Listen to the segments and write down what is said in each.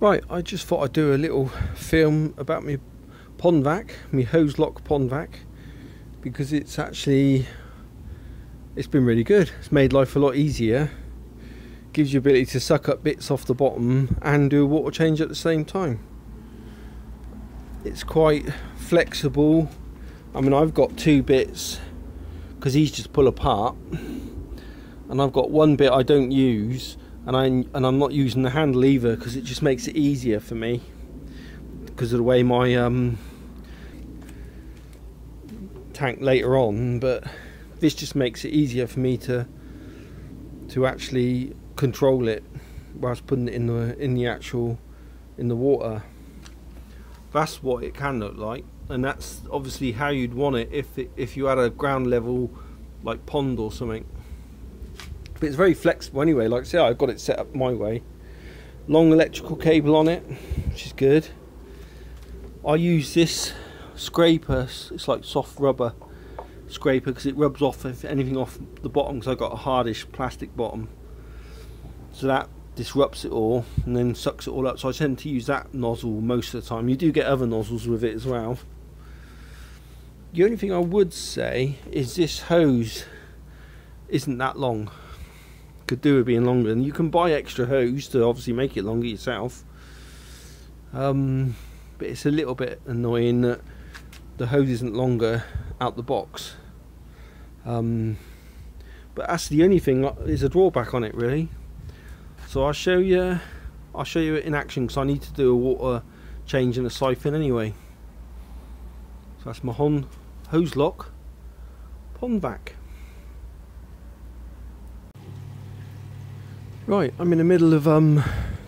Right, I just thought I'd do a little film about my pond vac, my Hozelock pond vac, because it's actually it's been really good. It's made life a lot easier. Gives you ability to suck up bits off the bottom and do a water change at the same time. It's quite flexible. I mean, I've got two bits because these just pull apart, and I've got one bit I don't use and I and I'm not using the handle either because it just makes it easier for me because of the way my um, tank later on but this just makes it easier for me to to actually control it whilst putting it in the in the actual in the water. That's what it can look like and that's obviously how you'd want it if it, if you had a ground level like pond or something but it's very flexible anyway. Like I say I've got it set up my way. Long electrical cable on it which is good. I use this scraper. It's like soft rubber scraper because it rubs off if anything off the bottom because I've got a hardish plastic bottom. So that disrupts it all and then sucks it all up. So I tend to use that nozzle most of the time. You do get other nozzles with it as well. The only thing I would say is this hose isn't that long could do with being longer. And you can buy extra hose to obviously make it longer yourself. Um, but it's a little bit annoying that the hose isn't longer out the box. Um, but that's the only thing is a drawback on it really. So I'll show you. I'll show you it in action because I need to do a water change in a siphon anyway. So that's my Hon Hozelock pond vac. Right, I'm in the middle of um,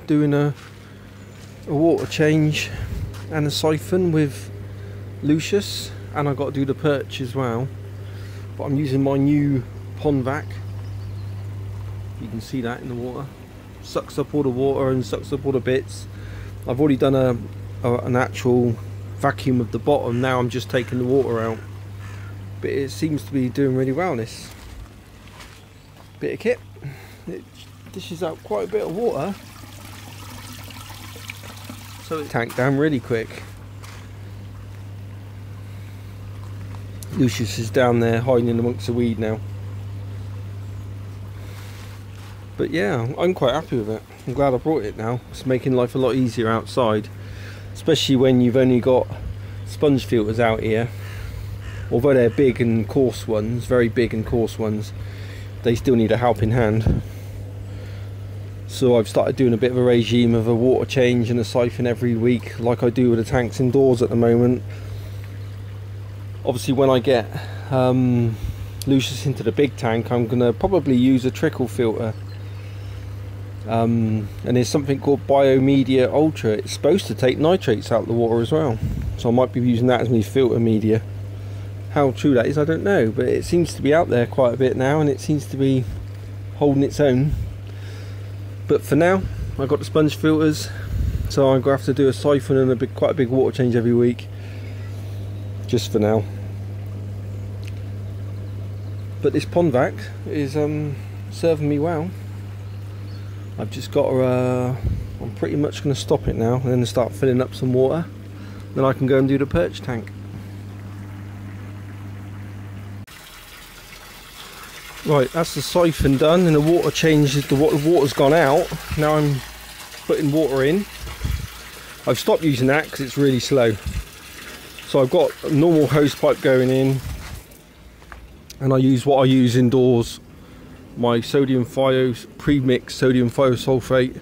doing a, a water change and a siphon with Lucius and I've got to do the perch as well. But I'm using my new pond vac you can see that in the water. Sucks up all the water and sucks up all the bits. I've already done a, a an actual vacuum of the bottom. Now I'm just taking the water out. But it seems to be doing really well this. Bit of kit. It dishes out uh, quite a bit of water. So it tanked down really quick. Lucius is down there hiding amongst the weed now. But yeah I'm quite happy with it. I'm glad I brought it now. It's making life a lot easier outside especially when you've only got sponge filters out here. Although they're big and coarse ones very big and coarse ones they still need a helping hand so I've started doing a bit of a regime of a water change and a siphon every week like I do with the tanks indoors at the moment. Obviously when I get um, Lucius into the big tank I'm going to probably use a trickle filter. Um, and there's something called Biomedia Ultra. It's supposed to take nitrates out of the water as well. So I might be using that as my filter media. How true that is I don't know but it seems to be out there quite a bit now and it seems to be holding its own but for now I've got the sponge filters so I'm going to have to do a siphon and a big, quite a big water change every week. Just for now. But this pond vac is um, serving me well. I've just got to, uh, I'm pretty much going to stop it now and then start filling up some water. Then I can go and do the perch tank Right, that's the siphon done and the water changed, the water's gone out. Now I'm putting water in. I've stopped using that because it's really slow. So I've got a normal hose pipe going in and I use what I use indoors. My sodium thios, pre-mixed sodium thiosulfate.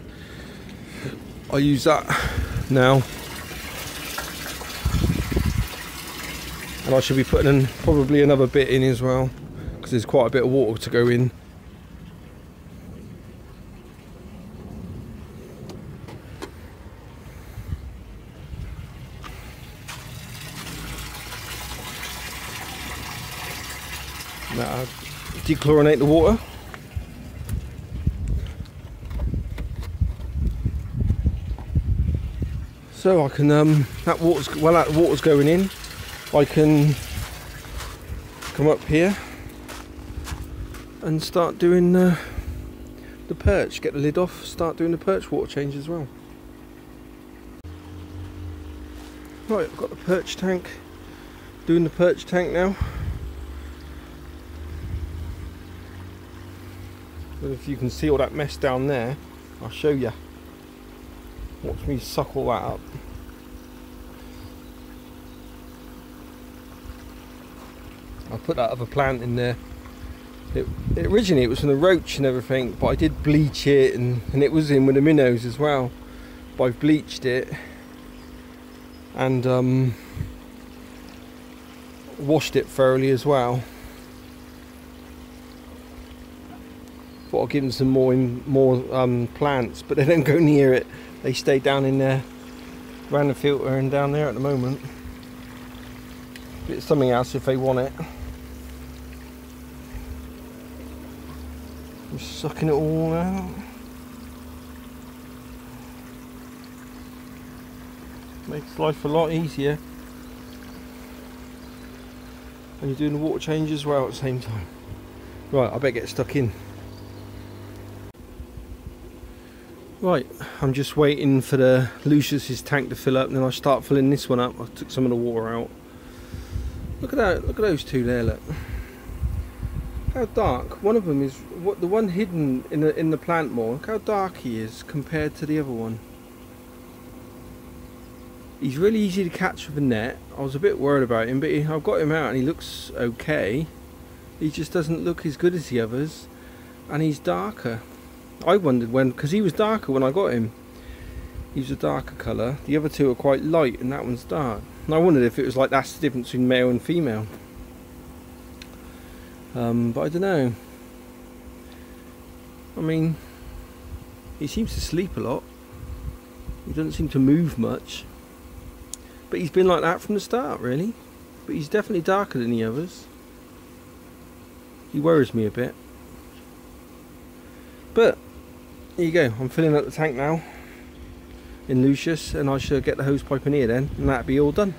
I use that now. And I should be putting in probably another bit in as well because there's quite a bit of water to go in. Now dechlorinate the water. So I can um that water's well that water's going in. I can come up here and start doing uh, the perch. Get the lid off, start doing the perch water change as well. Right, I've got the perch tank. Doing the perch tank now. But if you can see all that mess down there, I'll show you. Watch me suck all that up. I'll put that other plant in there. It, it, originally it was from the roach and everything, but I did bleach it and, and it was in with the minnows as well. But I've bleached it and um, washed it thoroughly as well. Thought I'll give them some more more um, plants, but they don't go near it. They stay down in there, around the filter and down there at the moment. Get something else if they want it. Sucking it all out. Makes life a lot easier. And you're doing the water change as well at the same time. Right, I better get stuck in. Right, I'm just waiting for the Lucius's tank to fill up and then I start filling this one up. I took some of the water out. Look at that, look at those two there, look. How dark. One of them is what the one hidden in the in the plant more. Look how dark he is compared to the other one. He's really easy to catch with a net. I was a bit worried about him, but he, I've got him out and he looks okay. He just doesn't look as good as the others, and he's darker. I wondered when, because he was darker when I got him. He's a darker colour. The other two are quite light, and that one's dark. And I wondered if it was like that's the difference between male and female. Um, but I don't know. I mean, he seems to sleep a lot. He doesn't seem to move much. But he's been like that from the start, really. But he's definitely darker than the others. He worries me a bit. But, here you go. I'm filling up the tank now in Lucius and I shall get the hose pipe in here then and that'll be all done.